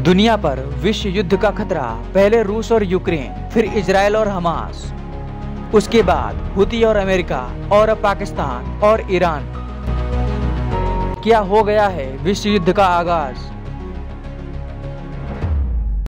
दुनिया पर विश्व युद्ध का खतरा, पहले रूस और यूक्रेन, फिर इसराइल और हमास। उसके बाद हुती और अमेरिका, और अब पाकिस्तान और ईरान। क्या हो गया है विश्व युद्ध का आगाज़?